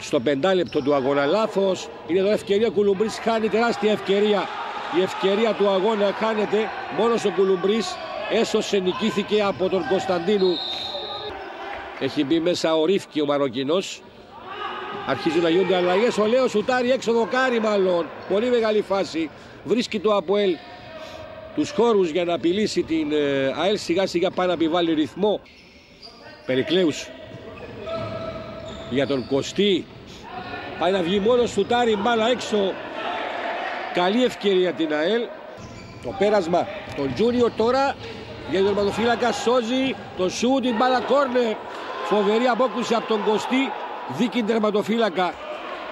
στο πεντάλεπτο του αγώνα. Λάθος. Είναι εδώ ευκαιρία. Κουλουμπρή χάνει τεράστια ευκαιρία. Η ευκαιρία του αγώνα χάνεται. Μόνο ο Κουλουμπρή έσωσε, νικήθηκε από τον Κωνσταντίνου. Έχει μπει μέσα ο Ρίφκι ο Μαροκινός. Αρχίζουν να γίνονται αλλαγές. Ο Λέος σουτάρει έξω δοκάρι μάλλον. Πολύ μεγάλη φάση. Βρίσκει το Αποέλ τους χώρους για να απειλήσει την ε, ΑΕΛ. Σιγά σιγά πάει να επιβάλλει ρυθμό. Περικλέους για τον Κωστή. Πάει να βγει μόνος σουτάρει μπάλα έξω. Καλή ευκαιρία την ΑΕΛ. Το πέρασμα τον Τζούνιο τώρα για τον τερματοφύλακα σώζει το σουτ την μπάλα κόρνερ. Φοβερή απόκρουση από τον Κωστή. Δίκη τερματοφύλακα.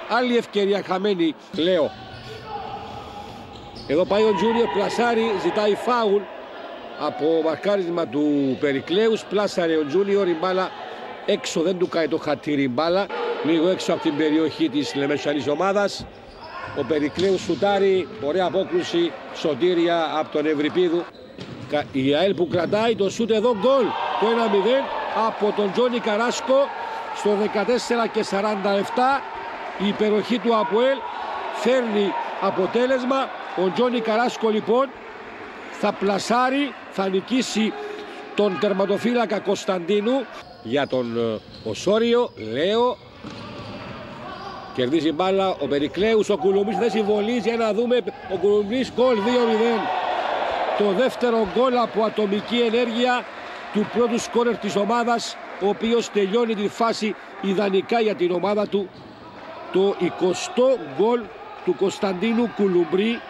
Άλλη ευκαιρία χαμένη. Λέω. Εδώ πάει ο Τζούνιο, πλασάρει, ζητάει φάουλ από μαρκάρισμα του Περικλέους. Πλάσαρε ο Τζούνιο, η μπάλα έξω, δεν του κάνει το χατήρι μπάλα. Λίγο έξω από την περιοχή της λεμεσανής ομάδας. Ο Περικλέους σουτάρει, ωραία απόκρουση, σωτήρια από τον Ευρυπίδου. Η ΑΕΛ που κρατάει το σούτ εδώ γκολ. Το 1-0 από τον Τζόνι Καράσκο στο 14 και 47 η υπεροχή του Αποέλ φέρνει αποτέλεσμα ο Τζόνι Καράσκο λοιπόν θα πλασάρει θα νικήσει τον τερματοφύλακα Κωνσταντίνου για τον ε, Οσόριο Λέο κερδίζει μπάλα ο Περικλέους ο Κουλουμπής δεν συμβολίζει. Για να δούμε ο Κουλουμπής γκολ 2-0 το δεύτερο γκολ από ατομική ενέργεια του πρώτου σκόρερ της ομάδας ο οποίος τελειώνει τη φάση ιδανικά για την ομάδα του. Το 20ο γκολ του Κωνσταντίνου Κουλουμπρί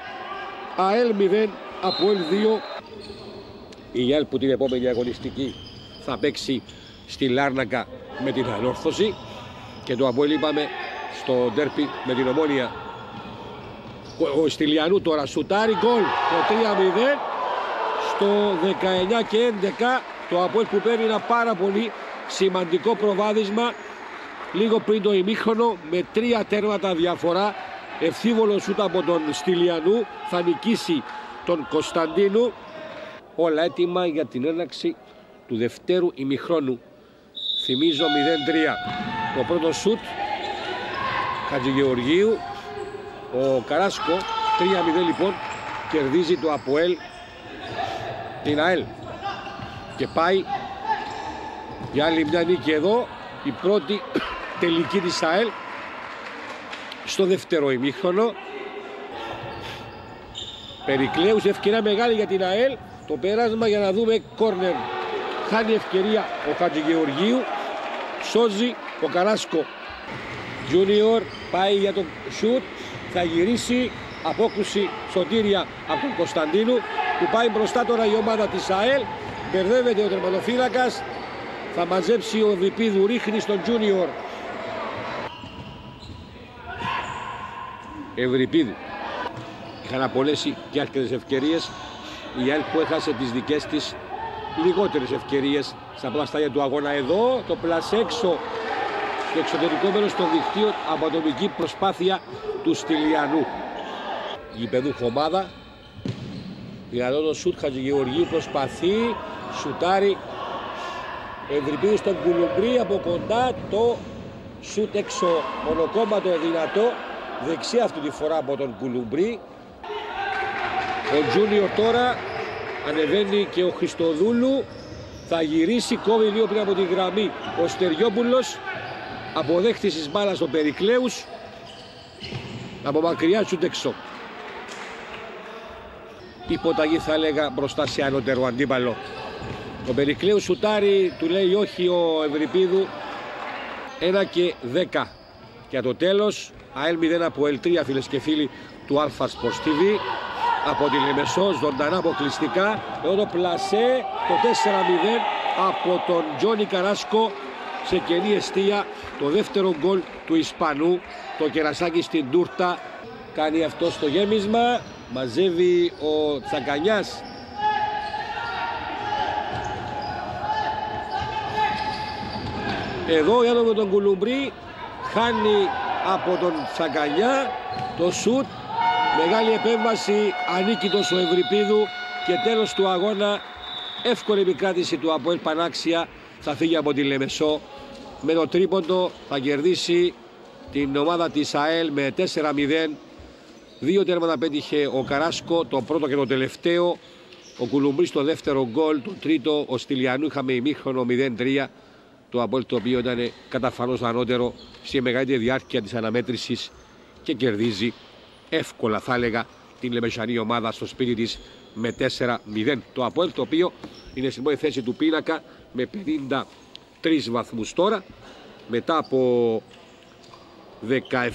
ΑΕΛ 0 από ΕΛ 2 η ΕΛ που την επόμενη αγωνιστική θα παίξει στη Λάρνακα με την ανόρθωση. Και το Αποέλ είπαμε στο ντέρπι με την Ομόνια. Ο Στυλιανού τώρα σουτάρει γκολ. Το 3-0 στο 19 και 11 το Αποέλ που παίρνει ένα πάρα πολύ σημαντικό προβάδισμα. Λίγο πριν το ημίχρονο με τρία τέρματα διαφορά. Ευθύβολο σούτ από τον Στυλιανού θα νικήσει τον Κωνσταντίνου όλα έτοιμα για την έναξη του δευτέρου ημιχρόνου. Θυμίζω 0-3 το πρώτο σούτ Χατζηγεωργίου. Ο Καράσκο 3-0 λοιπόν κερδίζει το Αποέλ την ΑΕΛ. Και πάει για άλλη μια νίκη εδώ η πρώτη τελική της ΑΕΛ στο δεύτερο ημίχρονο. Περικλέους ευκαιρία μεγάλη για την ΑΕΛ το πέρασμα για να δούμε κόρνερ. Χάνει ευκαιρία ο Χατζηγεωργίου σώζει ο Καράσκο. Junior πάει για το σουτ θα γυρίσει απόκρουση σωτήρια από τον Κωνσταντίνου που πάει μπροστά τώρα η ομάδα της ΑΕΛ. Μπερδεύεται ο τερματοφύλακας. Θα μαζέψει ο Ευρυπίδου ρίχνει στον Junior. Ευρυπίδου είχαν απολέσει και αρκετές ευκαιρίες η ΑΕΛ που έχασε τις δικές της λιγότερες ευκαιρίες στα πλαστάγια του αγώνα. Εδώ το πλασέξω στο εξωτερικό μέρος στο δικτύο από ατομική προσπάθεια του Στυλιανού. Η παιδούχο ομάδα δυνατό το σουτ Χατζηγεωργίου προσπαθεί σουτάρει Ευρυπίδου στον Κουλουμπρί από κοντά το σουτ έξω. Μονοκόμματο δυνατό δεξιά αυτή τη φορά από τον Κουλουμπρί ο Τζούνιο τώρα ανεβαίνει και ο Χριστοδούλου θα γυρίσει κόβει λίγο πριν από τη γραμμή ο Στεριόπουλος. Αποδέχτης της μπάλας στον Περικλέους. Από μακριά σου έξω. Υποταγή θα έλεγα μπροστά σε ανώτερο αντίπαλο. Ο Περικλέους σουτάρει του λέει όχι ο Ευρυπίδου. 1 και 10 για το τέλος ΑΕΛ 0 από L3 φίλες και φίλοι του Αλφα Sports TV από τη Λεμεσό ζωντανά αποκλειστικά. Εδώ το πλασέ το 4-0 από τον Τζόνι Καράσκο. Σε κενή αιστεία το δεύτερο γκολ του Ισπανού. Το κερασάκι στην τούρτα κάνει αυτό στο γέμισμα. Μαζεύει ο Τσακανιάς εδώ για με τον Κουλουμπρί χάνει από τον Τσακανιά το σουτ μεγάλη επέμβαση ανίκητος ο Ευρυπίδου και τέλος του αγώνα εύκολη επικράτηση του από Πανάξια θα φύγει από τη Λεμεσό με το τρίποντο θα κερδίσει την ομάδα της ΑΕΛ με 4-0. Δύο τέρματα πέτυχε ο Καράσκο, το πρώτο και το τελευταίο. Ο Κουλουμπρής το δεύτερο γκολ, το τρίτο ο Στυλιανού είχαμε ημίχρονο 0-3. Το Απόλυτο το οποίο ήταν καταφανώς ανώτερο σε μεγαλύτερη διάρκεια της αναμέτρησης και κερδίζει εύκολα θα έλεγα την λεμεσανή ομάδα στο σπίτι της με 4-0. Το Απόλυτο το οποίο είναι στην πρώτη θέση του πίνακα με 53 βαθμούς. Τώρα μετά από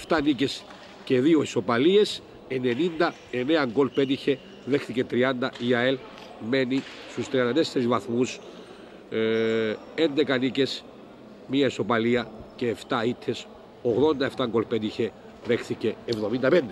17 νίκες και 2 ισοπαλίες 99 γκολ πέτυχε δέχτηκε 30 η ΑΕΛ μένει στους 34 βαθμούς. 11 νίκες μία ισοπαλία και 7 ήττες. 87 γκολ πέτυχε δέχθηκε 75